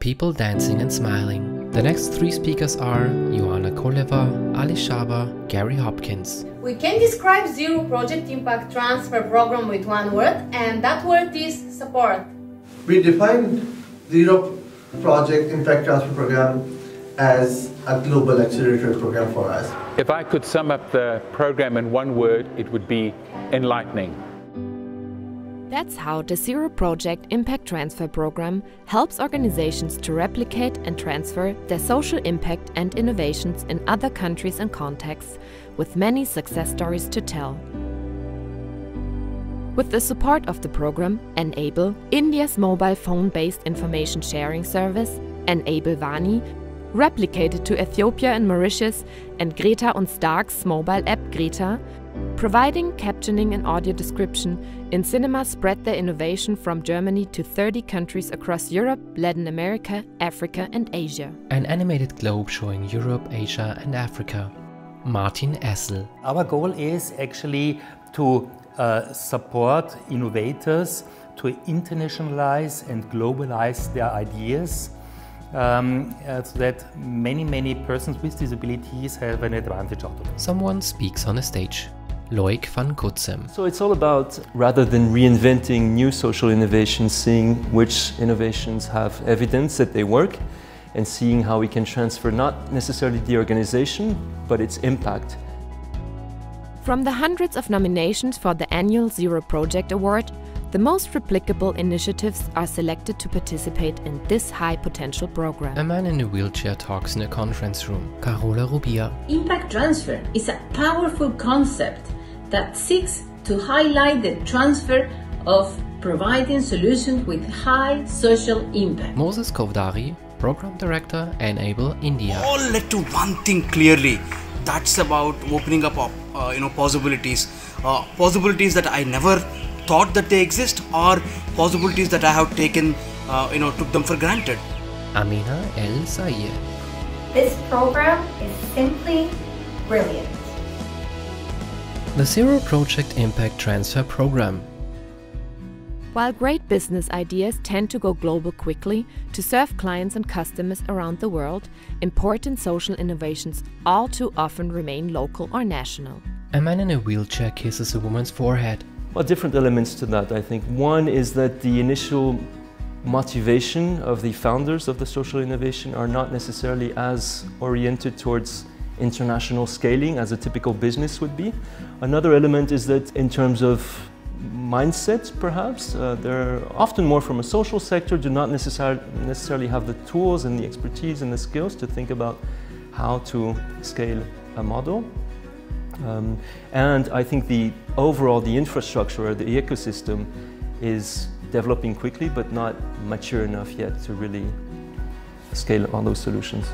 people dancing and smiling. The next three speakers are Joanna Koleva, Ali Shabbar, Gary Hopkins. We can describe Zero Project Impact Transfer Program with one word, and that word is support. We defined Zero Project Impact Transfer Program as a global accelerator program for us. If I could sum up the program in one word, it would be enlightening. That's how the Zero Project Impact Transfer Program helps organizations to replicate and transfer their social impact and innovations in other countries and contexts, with many success stories to tell. With the support of the program, Enable, India's mobile phone based information sharing service, Enable Vaani, replicated to Ethiopia and Mauritius, and Greta und Stark's mobile app Greta, providing captioning and audio description in cinema spread their innovation from Germany to 30 countries across Europe, Latin America, Africa, and Asia. An animated globe showing Europe, Asia, and Africa. Martin Essl. Our goal is actually to uh, support innovators to internationalize and globalize their ideas um, uh, so that many, many persons with disabilities have an advantage out of it. Someone speaks on a stage. Loic van Cutsem. So it's all about, rather than reinventing new social innovations, seeing which innovations have evidence that they work and seeing how we can transfer not necessarily the organization, but its impact. From the hundreds of nominations for the annual Zero Project Award, the most replicable initiatives are selected to participate in this high potential program. A man in a wheelchair talks in a conference room. Carola Rubia. Impact transfer is a powerful concept that seeks to highlight the transfer of providing solutions with high social impact. Moses Kovdari, Program Director, Enable India. All led to one thing clearly. That's about opening up, uh, you know, possibilities, uh, possibilities that I never thought that they exist or possibilities that I have taken, uh, you know, took them for granted. Amina El Sayed. This program is simply brilliant. The Zero Project Impact Transfer Program. While great business ideas tend to go global quickly to serve clients and customers around the world, important social innovations all too often remain local or national. A man in a wheelchair kisses a woman's forehead. Well, different elements to that, I think. One is that the initial motivation of the founders of the social innovation are not necessarily as oriented towards international scaling as a typical business would be. Another element is that in terms of mindset, perhaps, uh, they're often more from a social sector, do not necessarily, necessarily have the tools and the expertise and the skills to think about how to scale a model. Um, and I think the overall, the infrastructure, the ecosystem is developing quickly, but not mature enough yet to really scale all those solutions.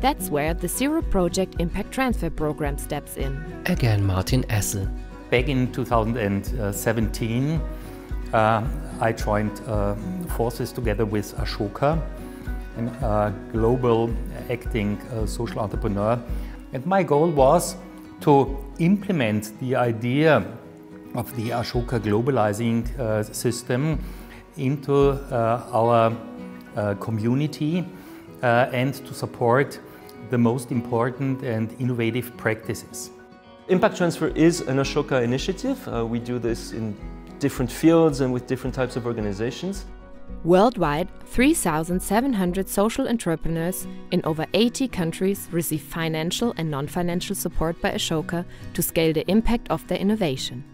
That's where the Zero Project Impact Transfer Program steps in. Again, Martin Essl. Back in 2017, uh, I joined uh, forces together with Ashoka, a uh, global acting uh, social entrepreneur. And my goal was to implement the idea of the Ashoka globalizing uh, system into uh, our uh, community uh, and to support the most important and innovative practices. Impact Transfer is an Ashoka initiative. Uh, we do this in different fields and with different types of organizations. Worldwide, 3,700 social entrepreneurs in over 80 countries receive financial and non financial support by Ashoka to scale the impact of their innovation.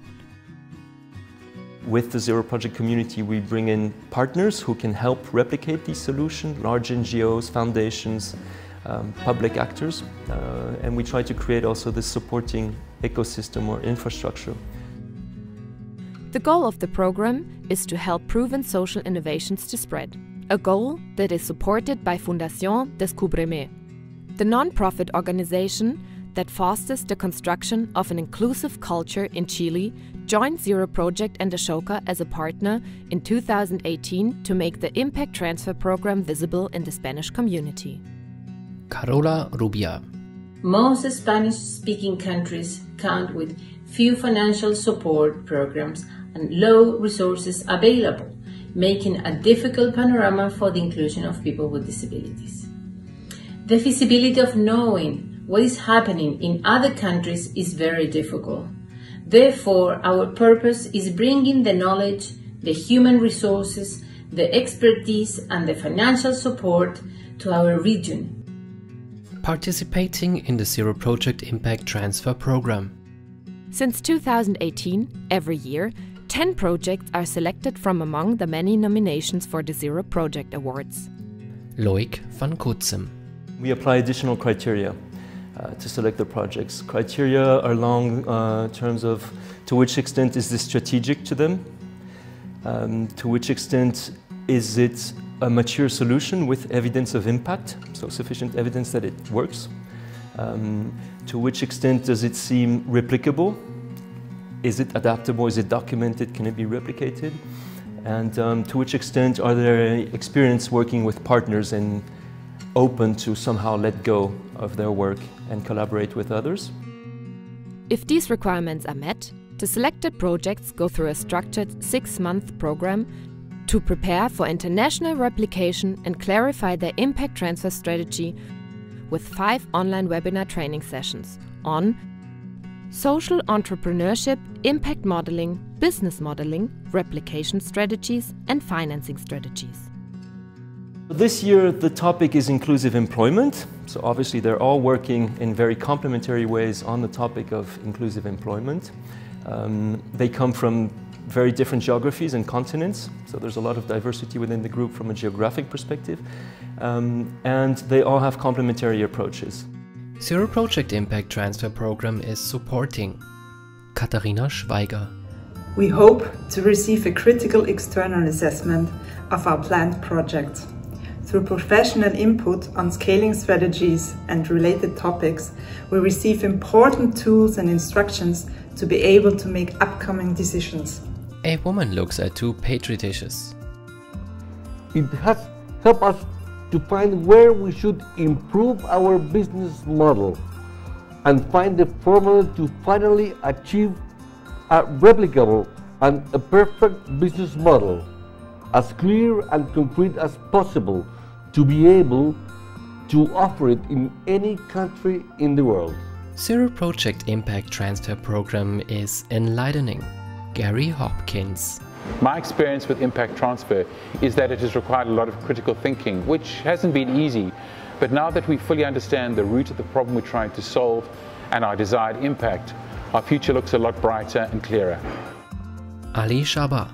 With the Zero Project community, we bring in partners who can help replicate these solutions, large NGOs, foundations, um, public actors, uh, and we try to create also this supporting ecosystem or infrastructure. The goal of the program is to help proven social innovations to spread, a goal that is supported by Fundación Descúbreme, the non-profit organization that fosters the construction of an inclusive culture in Chile, joined Zero Project and Ashoka as a partner in 2018 to make the Impact Transfer Program visible in the Spanish community. Carola Rubia. Most Spanish speaking countries count with few financial support programs and low resources available, making a difficult panorama for the inclusion of people with disabilities. The feasibility of knowing what is happening in other countries is very difficult. Therefore, our purpose is bringing the knowledge, the human resources, the expertise, and the financial support to our region. Participating in the Zero Project Impact Transfer Program. Since 2018, every year, 10 projects are selected from among the many nominations for the Zero Project Awards. Loic van Cutsem. We apply additional criteria uh, to select the projects. Criteria are long uh, terms of to which extent is this strategic to them, um, to which extent is it a mature solution with evidence of impact, so sufficient evidence that it works, um, to which extent does it seem replicable, is it adaptable, is it documented, can it be replicated, and um, to which extent are there experience working with partners and open to somehow let go of their work and collaborate with others. If these requirements are met, the selected projects go through a structured six-month program to prepare for international replication and clarify their impact transfer strategy with five online webinar training sessions on social entrepreneurship, impact modeling, business modeling, replication strategies, and financing strategies. This year the topic is inclusive employment. So obviously they're all working in very complementary ways on the topic of inclusive employment. Um, they come from very different geographies and continents, so there's a lot of diversity within the group from a geographic perspective, um, and they all have complementary approaches. Zero Project Impact Transfer Program is supporting Katharina Schweiger. We hope to receive a critical external assessment of our planned project. Through professional input on scaling strategies and related topics, we receive important tools and instructions to be able to make upcoming decisions. A woman looks at two petri dishes. It has helped us to find where we should improve our business model and find the formula to finally achieve a replicable and a perfect business model, as clear and concrete as possible to be able to offer it in any country in the world. Zero Project Impact Transfer Program is enlightening. Gary Hopkins. My experience with impact transfer is that it has required a lot of critical thinking, which hasn't been easy. But now that we fully understand the root of the problem we're trying to solve and our desired impact, our future looks a lot brighter and clearer. Ali Shabbar.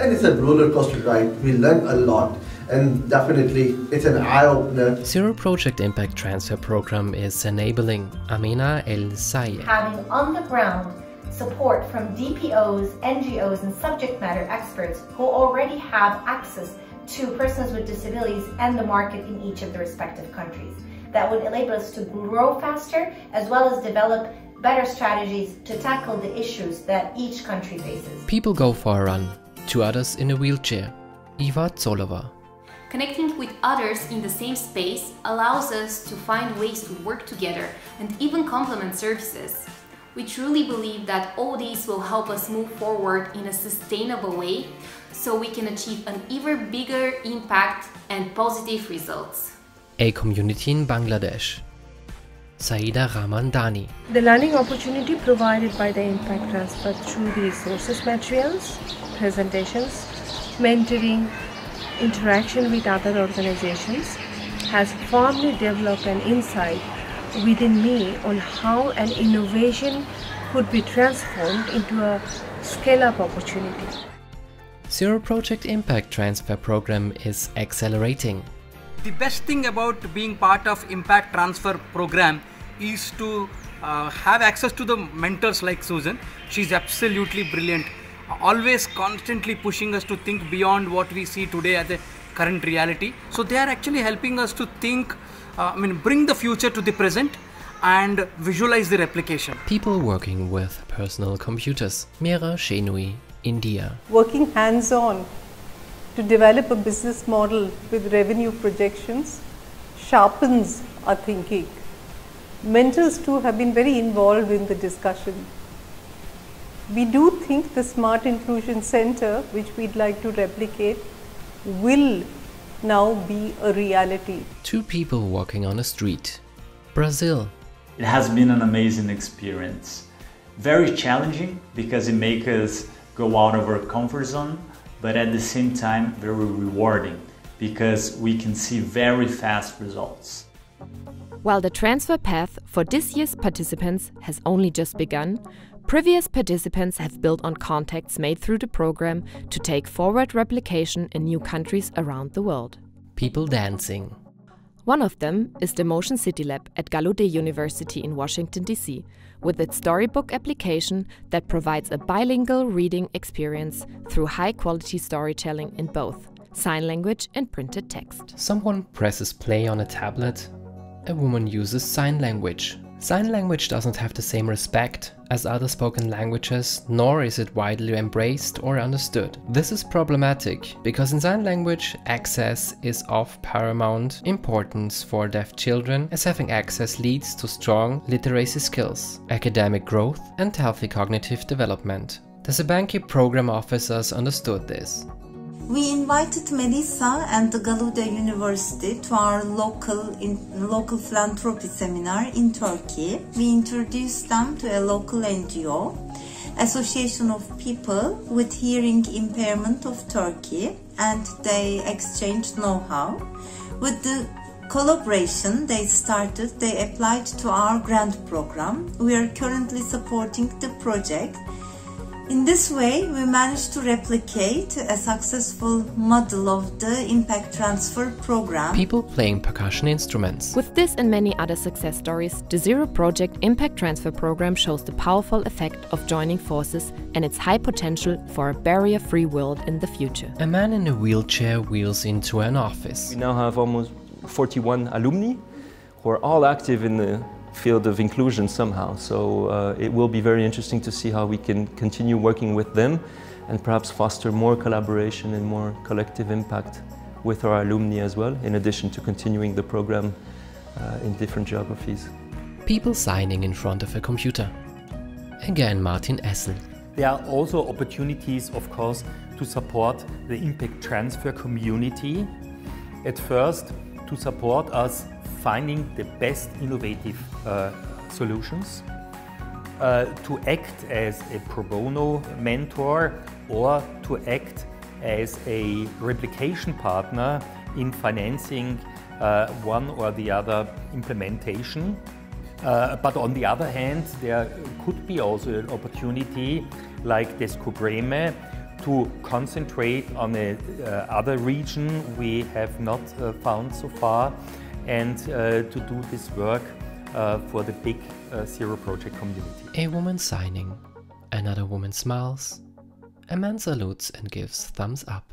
And it's a roller coaster ride. We learn a lot and definitely it's an eye-opener. Zero Project Impact Transfer Program is enabling Amina El Sayed. Having on the ground support from DPOs, NGOs, and subject matter experts who already have access to persons with disabilities and the market in each of the respective countries. That would enable us to grow faster as well as develop better strategies to tackle the issues that each country faces. People go for a run, two others in a wheelchair. Iva Tsolova. Connecting with others in the same space allows us to find ways to work together and even complement services. We truly believe that all these will help us move forward in a sustainable way so we can achieve an even bigger impact and positive results. A community in Bangladesh. Saida Ramandani. The learning opportunity provided by the impact transfer through the resources materials, presentations, mentoring, interaction with other organizations has firmly developed an insight within me on how an innovation could be transformed into a scale-up opportunity. Zero Project Impact Transfer Program is accelerating. The best thing about being part of Impact Transfer Program is to uh, have access to the mentors like Susan. She's absolutely brilliant, always constantly pushing us to think beyond what we see today as a current reality. So they are actually helping us to think uh, Uh, I mean, bring the future to the present and visualize the replication. People working with personal computers. Meera Shenoy, India. Working hands on to develop a business model with revenue projections sharpens our thinking. Mentors too have been very involved in the discussion. We do think the Smart Inclusion Center, which we'd like to replicate, will now be a reality. Two people walking on a street. Brazil. It has been an amazing experience. Very challenging because it makes us go out of our comfort zone, but at the same time, very rewarding because we can see very fast results. While the transfer path for this year's participants has only just begun, previous participants have built on contacts made through the program to take forward replication in new countries around the world. People dancing. One of them is the Motion Light Lab at Gallaudet University in Washington, D.C., with its storybook application that provides a bilingual reading experience through high quality storytelling in both sign language and printed text. Someone presses play on a tablet. A woman uses sign language. Sign language doesn't have the same respect as other spoken languages, nor is it widely embraced or understood. This is problematic, because in sign language, access is of paramount importance for deaf children, as having access leads to strong literacy skills, academic growth, and healthy cognitive development. The Sabanci program officers understood this. We invited Melissa and the Gallaudet University to our local in, local philanthropy seminar in Turkey. We introduced them to a local NGO, Association of People with Hearing Impairment of Turkey, and they exchanged know-how. With the collaboration they started, they applied to our grant program. We are currently supporting the project in this way, we managed to replicate a successful model of the impact transfer program. People playing percussion instruments. With this and many other success stories, the Zero Project Impact Transfer program shows the powerful effect of joining forces and its high potential for a barrier free world in the future. A man in a wheelchair wheels into an office. We now have almost 41 alumni who are all active in the field of inclusion somehow. So uh, it will be very interesting to see how we can continue working with them and perhaps foster more collaboration and more collective impact with our alumni as well, in addition to continuing the program uh, in different geographies. People signing in front of a computer. Again, Martin Essl. There are also opportunities, of course, to support the impact transfer community. At first, to support us finding the best innovative uh, solutions, uh, to act as a pro bono mentor or to act as a replication partner in financing uh, one or the other implementation. Uh, but on the other hand, there could be also an opportunity like Descubreme to concentrate on a uh, other region we have not uh, found so far and uh, to do this work uh, for the big uh, Zero Project community. A woman signing, another woman smiles, a man salutes and gives thumbs up.